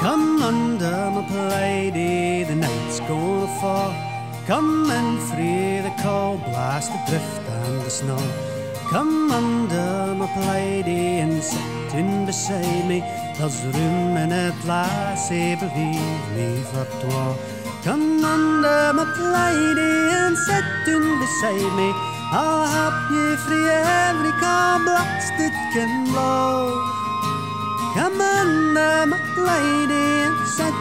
Come under my plaidy, the night's gonna fall. Come and free the cold blast, the drift and the snow. Come under my plaidy and sit in beside me. There's room in it, lassie, believe me, for twa. Come under my plaidy and sit in beside me. I'll help you free every cold blast that can blow. Come on, my lady, and sit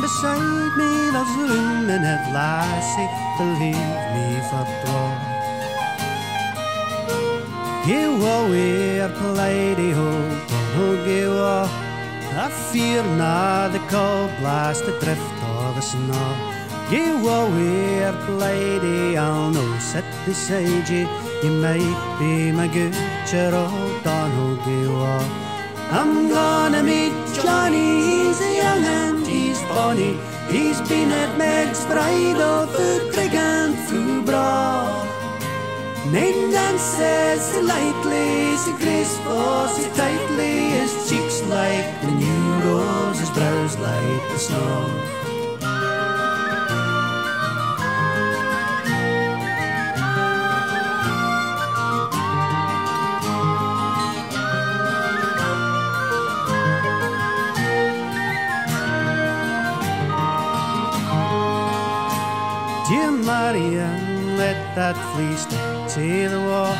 beside me. There's room in it, lassie, believe me, for twa. Give away, lady, ho, ho, give up. I fear not the cold blast, the drift of the snow. Give away, lady, I'll no sit beside you. You might be my good Donald, give away. I'm Johnny, he's a young and he's bonny. He's been at Meg's bridal the Craig and through Bra. Name dances so lightly, so graceful, so tightly, his cheeks like the new rose, his brows like the snow. Dear Marian, let that fleece to the wall.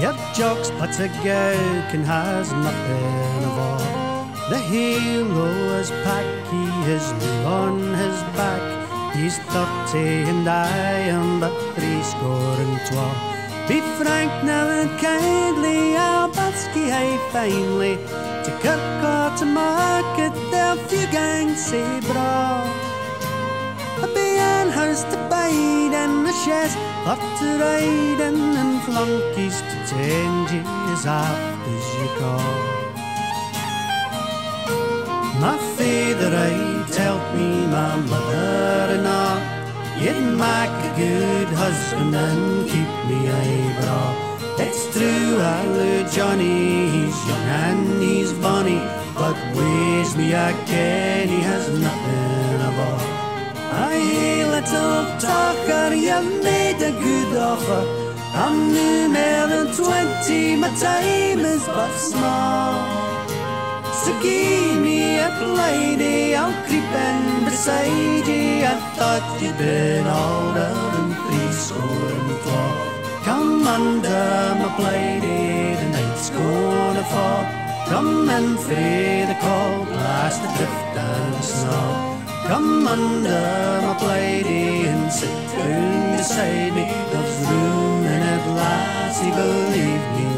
Yep, jokes but a gherkin has nothing of all. The halo is packed, he is new on his back. He's thirty and I am but three score and twelve. Be frank now and kindly, I'll Batsky I finally to Kirk to market, there few gangs say bra. To bide and a chaise up to ride in and flunkies to change as oft as you call. My father I'd help me, my mother and all. You'd make a good husband and keep me eyebrow. It's true, I love Johnny, he's young and he's bonny, but weighs me a ken, he has nothing you've made a good offer. I'm new more than twenty, my time is but small. So give me a lady, I'll creep in beside you. I thought you'd been older than three score and four. Come under my plaidie, the night's gonna fall. Come and free the cold blast, the drift and the snow. Come under my plaidie and sit down beside me. There's room in it, lassie, believe me.